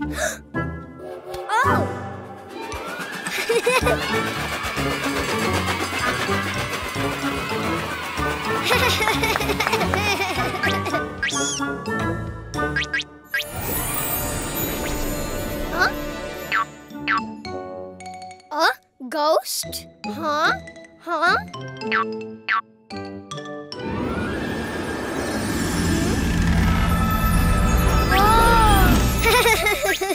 oh! huh? Uh, ghost? Huh? Huh?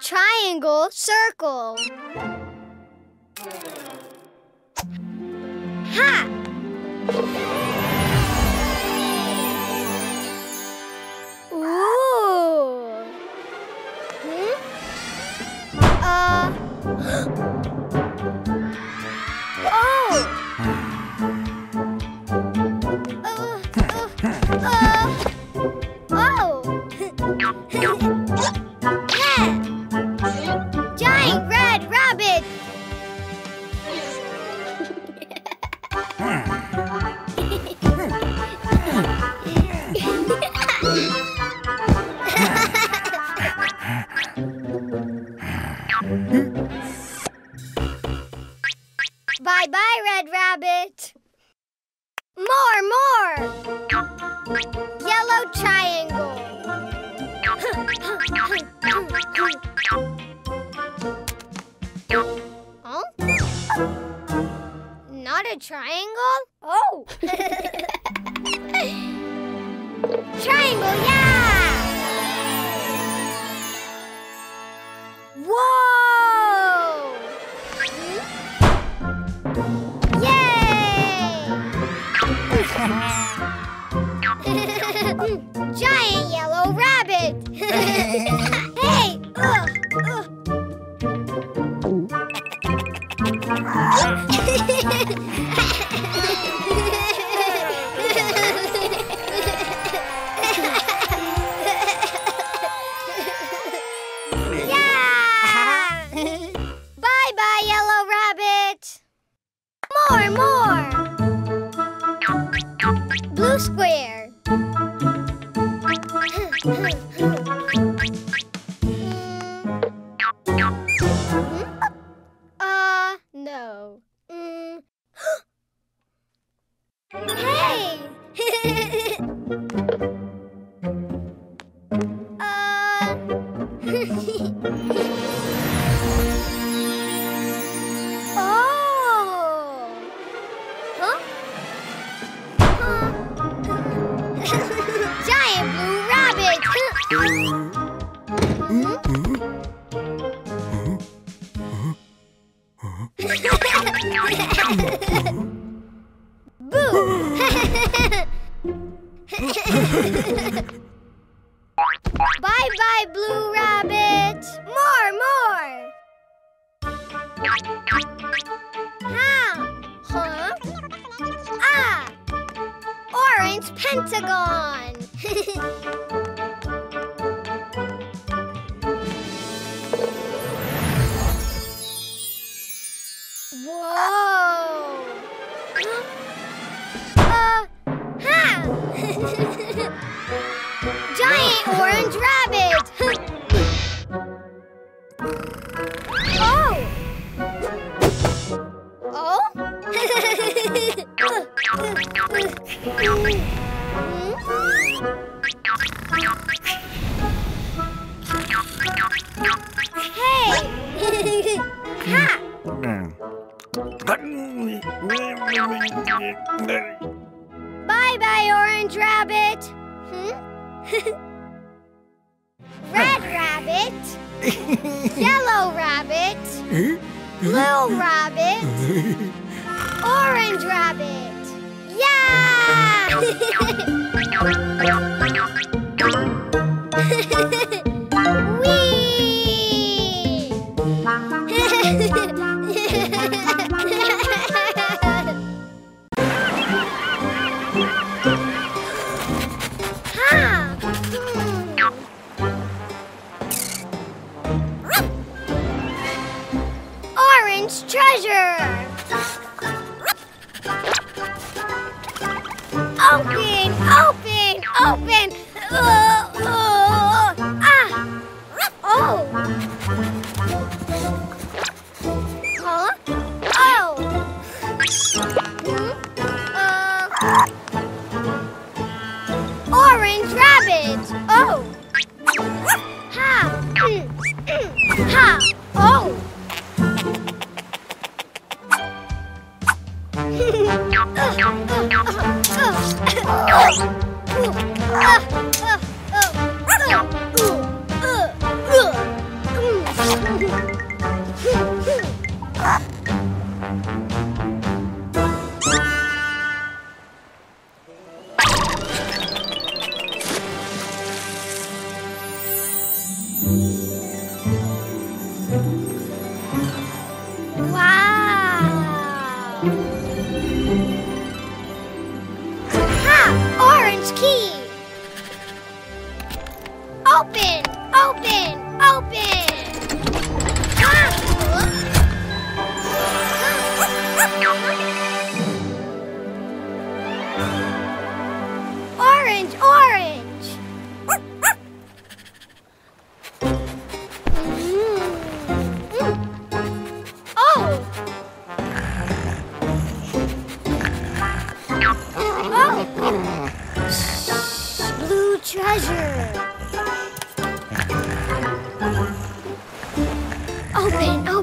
triangle, circle. Ha! Ooh. Hmm? Uh. Triangle? Oh. triangle, yeah! Whoa! Yay! Giant yellow rabbit! hey! Uh, uh. Ugh, ugh. More, more! Blue square. How? Huh? Ah! Orange pentagon! Whoa! Uh, ha! Giant orange rabbit! Rabbit. Yellow Rabbit. Blue Rabbit. Orange Rabbit. Yeah! Open, open, open. Ha ha ha!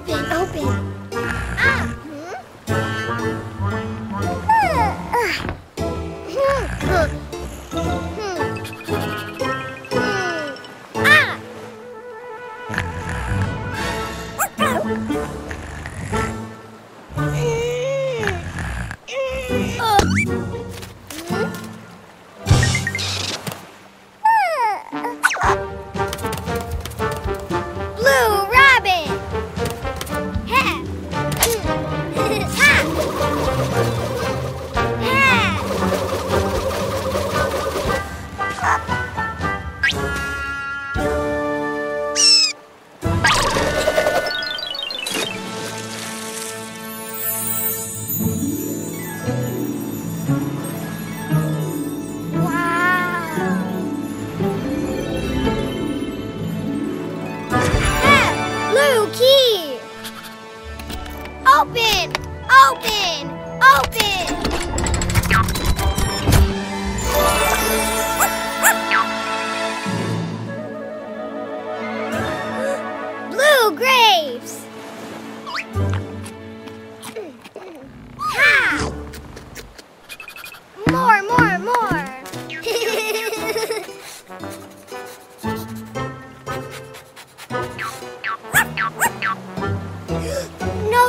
饼，藕饼。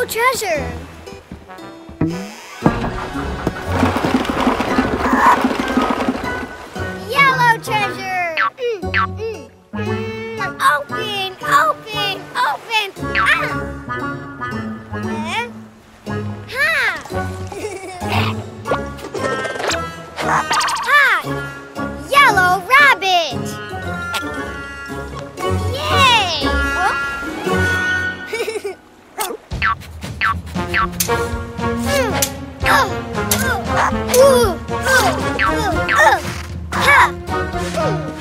treasure!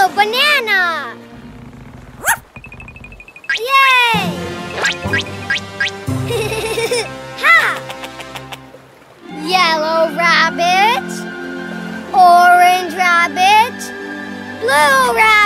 yellow banana! Yay! ha! Yellow rabbit, orange rabbit, blue rabbit.